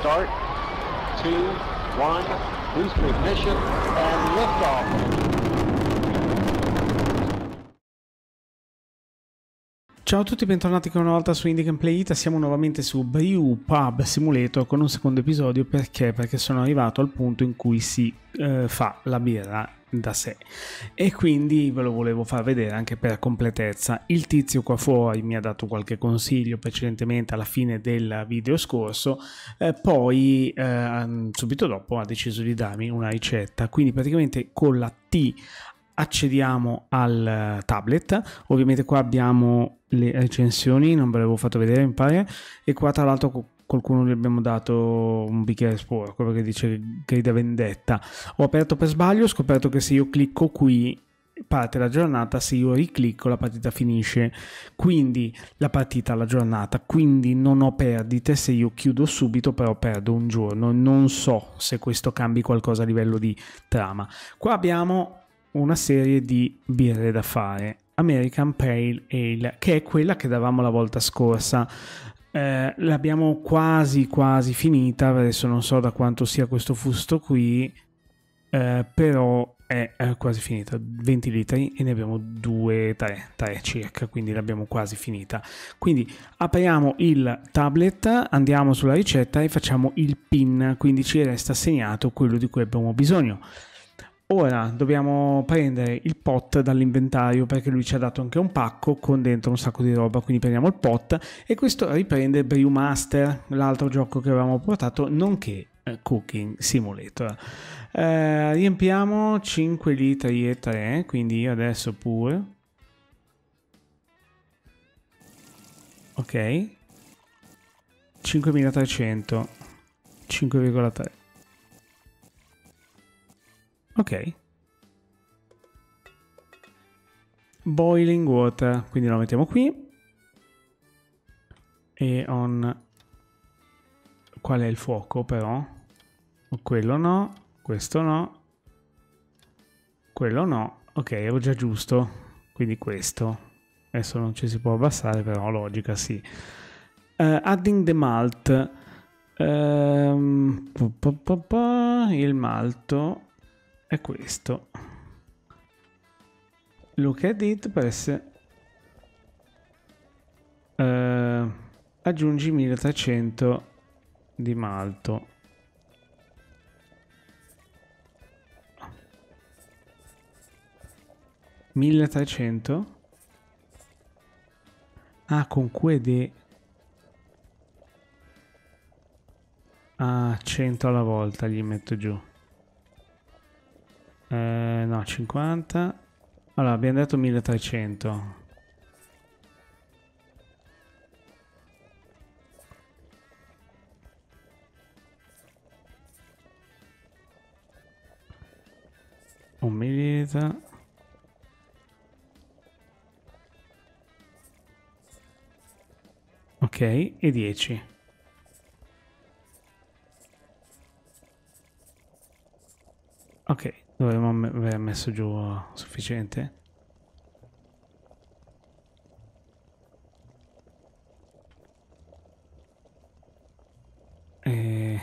start. Two, one, booster ignition, and liftoff. Ciao a tutti, bentornati ancora una volta su Indie Gameplay Ita, siamo nuovamente su Brew Pub Simulator con un secondo episodio perché? Perché sono arrivato al punto in cui si eh, fa la birra da sé. E quindi ve lo volevo far vedere anche per completezza. Il tizio qua fuori mi ha dato qualche consiglio precedentemente alla fine del video scorso eh, poi eh, subito dopo ha deciso di darmi una ricetta. Quindi praticamente con la T accediamo al tablet. Ovviamente qua abbiamo le recensioni non ve l'avevo fatto vedere mi pare. E qua tra l'altro qualcuno gli abbiamo dato un bicchiere sporco che dice grida vendetta. Ho aperto per sbaglio ho scoperto che se io clicco qui parte la giornata se io riclicco la partita finisce. Quindi la partita la giornata. Quindi non ho perdite. Se io chiudo subito però perdo un giorno. Non so se questo cambi qualcosa a livello di trama. Qua abbiamo una serie di birre da fare. American Pale Ale che è quella che davamo la volta scorsa eh, l'abbiamo quasi quasi finita adesso non so da quanto sia questo fusto qui eh, però è, è, quasi finita. 20 litri e ne abbiamo 2 3, 3 circa quindi l'abbiamo quasi finita. Quindi apriamo il tablet andiamo sulla ricetta e facciamo il pin quindi ci resta segnato quello di cui abbiamo bisogno Ora dobbiamo prendere il pot dall'inventario perché lui ci ha dato anche un pacco con dentro un sacco di roba, quindi prendiamo il pot e questo riprende Brewmaster, l'altro gioco che avevamo portato, nonché eh, Cooking Simulator. Eh, riempiamo 5 litri e 3, quindi io adesso pure. Ok. 5300. 5,3. Ok. Boiling water, quindi lo mettiamo qui. E on... Qual è il fuoco però? Quello no, questo no, quello no. Ok, ero già giusto, quindi questo. Adesso non ci si può abbassare, però logica sì. Uh, adding the malt. Um, il malto è questo. Look at it press uh, aggiungi 1300 di malto. Milletrecento? Ah, con QED. Ah, 100 alla volta gli metto giù. Eh, no, 50. Allora, abbiamo detto 1300. Un millilitro. Ok, e 10. Ok, Dovremmo aver messo giù sufficiente. Eh,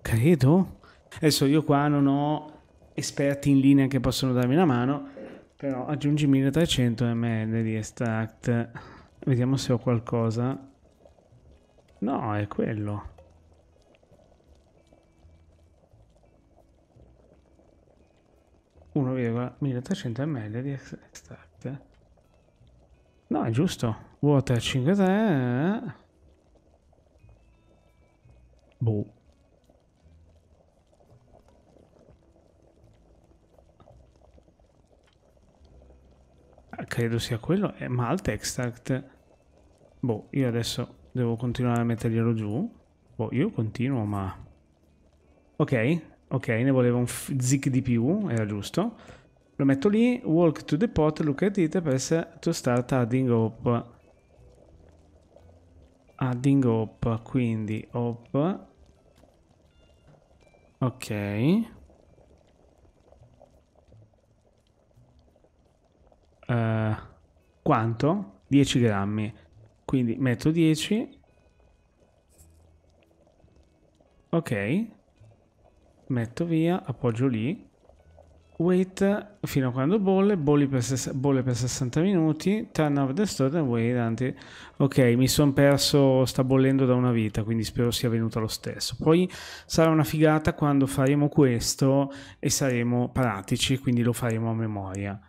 credo. Adesso io qua non ho esperti in linea che possono darmi una mano, però aggiungi 1300 ml di extract. Vediamo se ho qualcosa. No, è quello. 1,1300 ml di extract. No, è giusto. Water 5,3. Boh. Credo sia quello. È malt extract. Boh, io adesso devo continuare a metterglielo giù. Boh, io continuo, ma... Ok, Ok, ne volevo un zig di più, era giusto. Lo metto lì, walk to the pot, look at it, press to start adding up. Adding up, quindi up. Ok. Uh, quanto? 10 grammi. Quindi metto 10 Ok. Metto via, appoggio lì. Wait fino a quando bolle, bolle per, bolle per 60 minuti, turn off the stove and wait until... Ok, mi sono perso, sta bollendo da una vita, quindi spero sia venuto lo stesso. Poi sarà una figata quando faremo questo e saremo pratici, quindi lo faremo a memoria.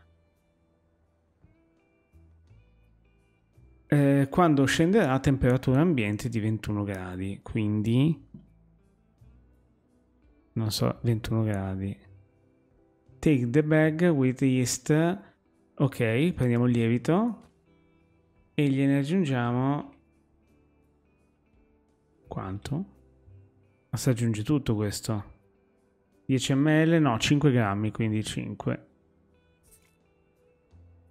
Eh, quando scenderà temperatura ambiente di 21 gradi, quindi... Non so, 21 gradi Take the bag with yeast. Ok, prendiamo il lievito e gliene aggiungiamo quanto? Ma si aggiunge tutto questo? 10 ml? No, 5 grammi, quindi 5.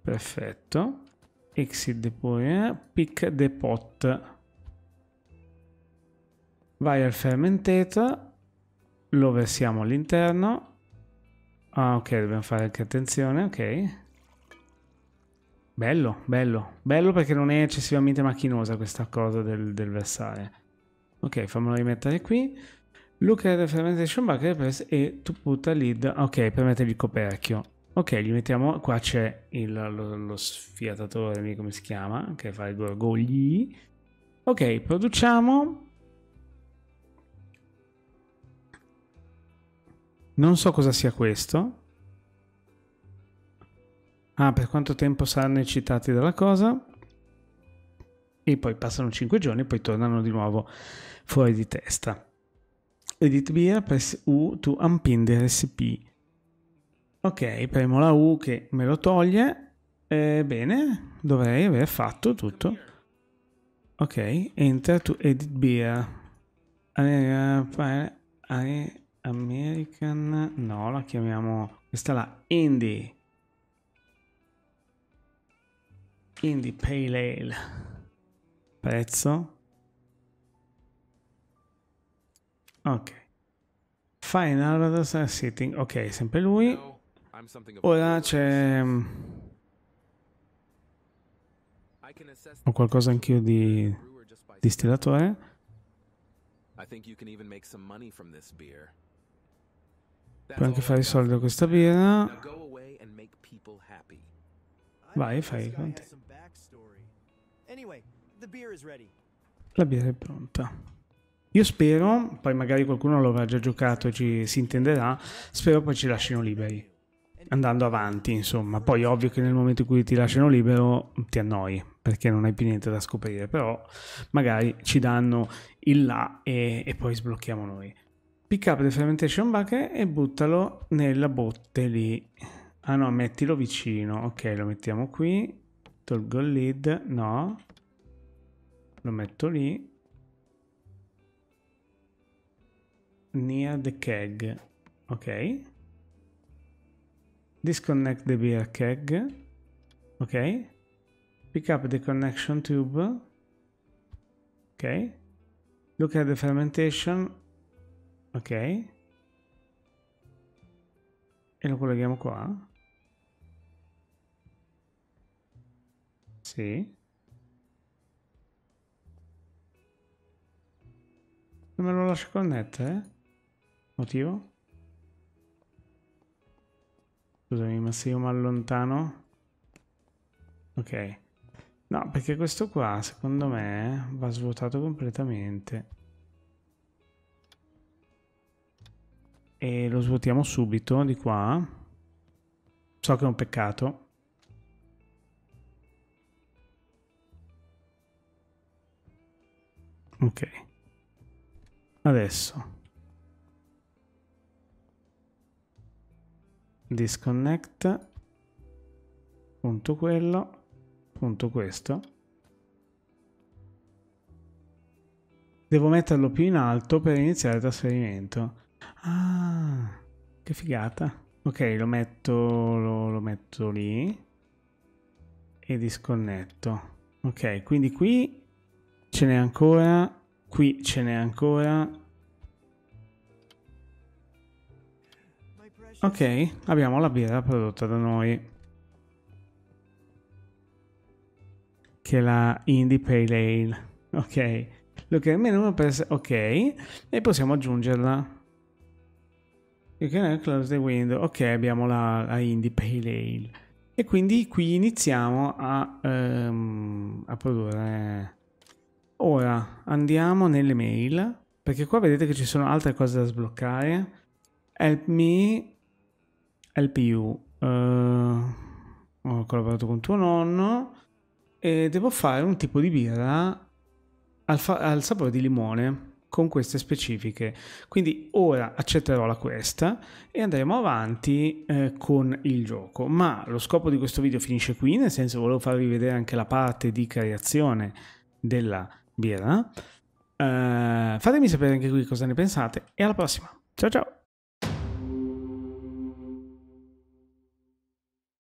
Perfetto. Exit the point. Pick the pot. Vai al fermentator. Lo versiamo all'interno Ah, ok, dobbiamo fare anche attenzione, ok. Bello, bello. Bello perché non è eccessivamente macchinosa questa cosa del, del versare. Ok, fammelo rimettere qui. Look at the fermentation bucket e to put a lid. Ok, per il coperchio. Ok, gli mettiamo... Qua c'è lo, lo sfiatatore, come si chiama, che fa i gorgogli. Ok, produciamo Non so cosa sia questo. Ah, per quanto tempo saranno eccitati dalla cosa. E poi passano 5 giorni e poi tornano di nuovo fuori di testa. Edit beer, press U to unpin the recipe. Ok, premo la U che me lo toglie. Eh, bene, dovrei aver fatto tutto. Ok, enter to edit beer. Uh, American, no, la chiamiamo, questa è la Indie. Indie Pale Ale. Prezzo. Ok. Final Sitting, ok, sempre lui. Ora c'è... Mm, ho qualcosa anch'io di distillatore. I think you can even make some money from this beer. Puoi anche fare i soldi da questa birra. Vai, fai conti. La birra è pronta. Io spero, poi magari qualcuno l'avrà già giocato e ci si intenderà, spero poi ci lasciano liberi. Andando avanti, insomma. Poi ovvio che nel momento in cui ti lasciano libero ti annoi, perché non hai più niente da scoprire, però magari ci danno il là e, e poi sblocchiamo noi. Pick up the fermentation bucket e buttalo nella botte lì. Ah no, mettilo vicino. Ok, lo mettiamo qui. Tolgo il lid. No. Lo metto lì. Near the keg. Ok. Disconnect the beer keg. Ok. Pick up the connection tube. Ok. Look at the fermentation ok. E lo colleghiamo qua. Sì. Non me lo lascio connettere motivo? Scusami ma se io mi allontano? Ok. No perché questo qua secondo me va svuotato completamente e lo svuotiamo subito di qua. So che è un peccato. Ok. Adesso. Disconnect. Punto quello. Punto questo. Devo metterlo più in alto per iniziare il trasferimento Ah, che figata. Ok, lo metto, lo, lo metto lì e disconnetto. Ok, quindi qui ce n'è ancora, qui ce n'è ancora. Ok, abbiamo la birra prodotta da noi. Che è la Indie Pale Ale. Ok, Look at menu per... Ok, e possiamo aggiungerla. You can close the window. Ok, abbiamo la, la Indie Pale Ale. E quindi qui iniziamo a, um, a produrre. Ora andiamo nelle mail, perché qua vedete che ci sono altre cose da sbloccare. Help me, help you. Uh, ho collaborato con tuo nonno e devo fare un tipo di birra al, al sapore di limone con queste specifiche. Quindi ora accetterò la questa e andremo avanti eh, con il gioco. Ma lo scopo di questo video finisce qui, nel senso volevo farvi vedere anche la parte di creazione della birra. Uh, fatemi sapere anche qui cosa ne pensate e alla prossima. Ciao ciao!